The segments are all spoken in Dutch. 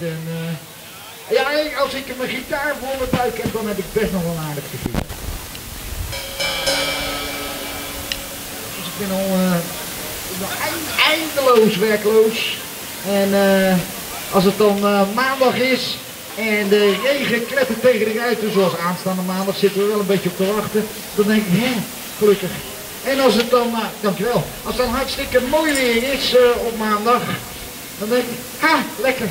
En, eh, ja, als ik mijn gitaar voor mijn buik heb, dan heb ik best nog wel een aardig. Dus ik ben al eh, eindeloos werkloos. En eh, als het dan maandag is en de regen klettert tegen de ruiten, zoals aanstaande maandag zitten we wel een beetje op te wachten, dan denk ik, hè, gelukkig. En als het dan, dankjewel, als het dan hartstikke mooi weer is op maandag, dan denk ik, ha, lekker,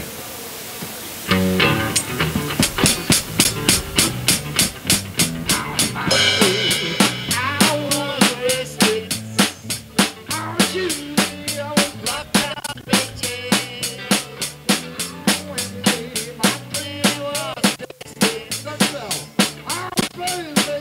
baby.